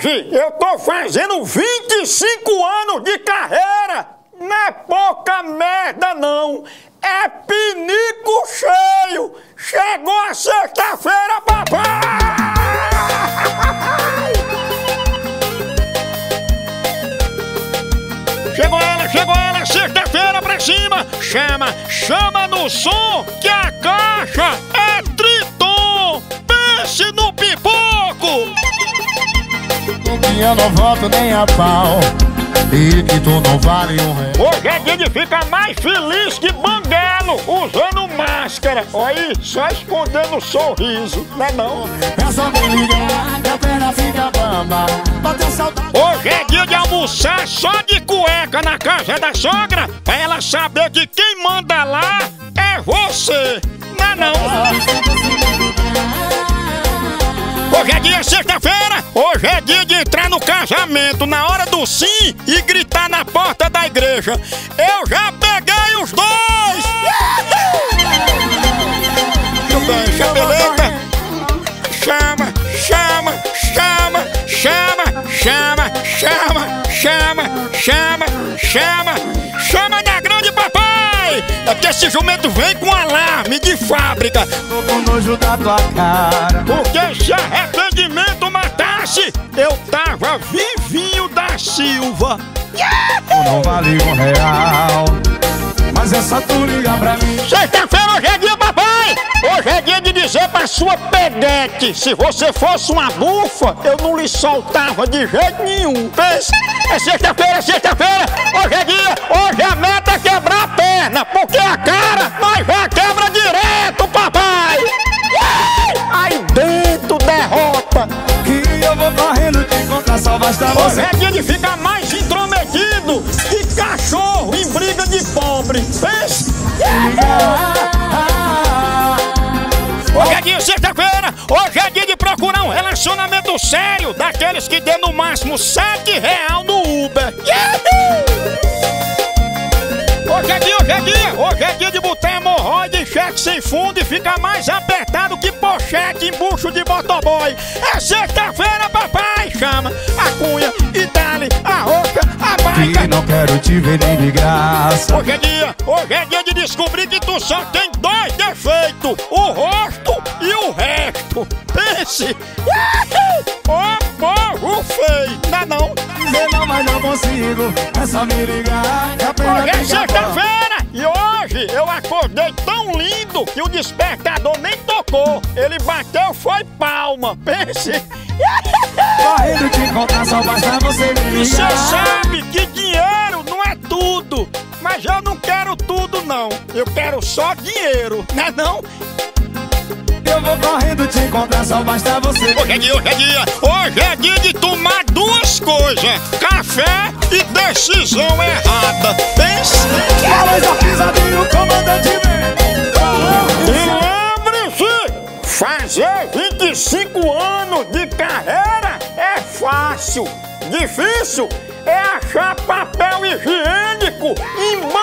hoje eu tô fazendo 25 anos de carreira. Não é pouca merda, não. É pinico cheio. Chegou a sexta-feira, papai! Chegou ela, chegou ela, sexta-feira pra cima. Chama, chama no som que a caixa é eu não volto nem a pau E que tu não vale um real Hoje é dia de ficar mais feliz que banguelo, usando máscara. Olha aí, só escondendo o sorriso, não é não? É só me ligar que a perna fica bamba Bateu saudade Hoje é dia de almoçar só de cueca na casa da sogra, pra ela saber que quem manda lá é você, não é não? Hoje é dia de entrar no casamento na hora do sim e gritar na porta da igreja. Eu já peguei os dois! Tudo bem, chapeleta? Chama, chama, chama, chama, chama, chama, chama, chama, chama, chama na grande papai! É porque esse jumento vem com alarme de fábrica. Tô com nojo da tua cara Porque se arrependimento eu tava vivinho da Silva. Tu não vale um real Mas só tu ligar pra mim Sexta-feira hoje é dia, papai! Hoje é dia de dizer pra sua pedete: se você fosse uma bufa, eu não lhe soltava de jeito nenhum. Pense, é sexta-feira, é sexta-feira, hoje é dia, hoje a meta é quebrar a perna, porque a cara Hoje é dia de ficar mais intrometido que cachorro em briga de pobre. Pense! Hoje é dia sexta-feira, hoje é dia de procurar um relacionamento sério daqueles que dê no máximo sete real no Uber. Hoje é dia, hoje é dia, hoje é dia de botar hemorroide em cheque sem fundo e ficar mais apertado que pochete em bucho de motoboy. É sexta-feira, papai! Chama a cunha e dá-lhe a roca, a baica. Que não quero te ver nem de graça Hoje é dia, hoje é dia de descobrir que tu só tem dois defeitos: o rosto e o resto. Pense! Ô povo feio! Não, é não. Dizer não, mas não consigo É só me ligar Hoje é sexta-feira e hoje eu acordei tão lindo que o despertador nem tocou. Ele bateu, foi palma. Pense! Correndo te encontrar Só basta você me Você ligar sabe que dinheiro não é tudo. Mas eu não quero tudo, não. Eu quero só dinheiro, não é não? Vou correndo te encontrar, só basta você. Hoje é dia, hoje é dia. Hoje é dia de tomar duas coisas: café e decisão errada. Pense. Balança pisadinho, comandante vem. Lembre-se: fazer 25 anos de carreira é fácil. Difícil é achar papel higiênico embaixo